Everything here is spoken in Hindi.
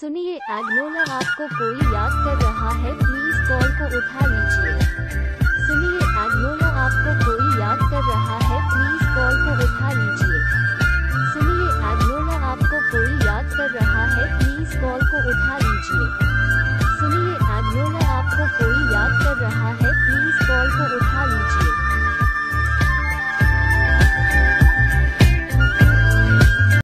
सुनिए एग्नोला, आपको कोई याद कर रहा है प्लीज़ कॉल को उठा लीजिए। सुनिए एग्नोला, आपको कोई याद कर रहा है प्लीज़ कॉल को उठा लीजिए। सुनिए एग्नोला, आपको कोई याद कर रहा है प्लीज़ कॉल को उठा लीजिए।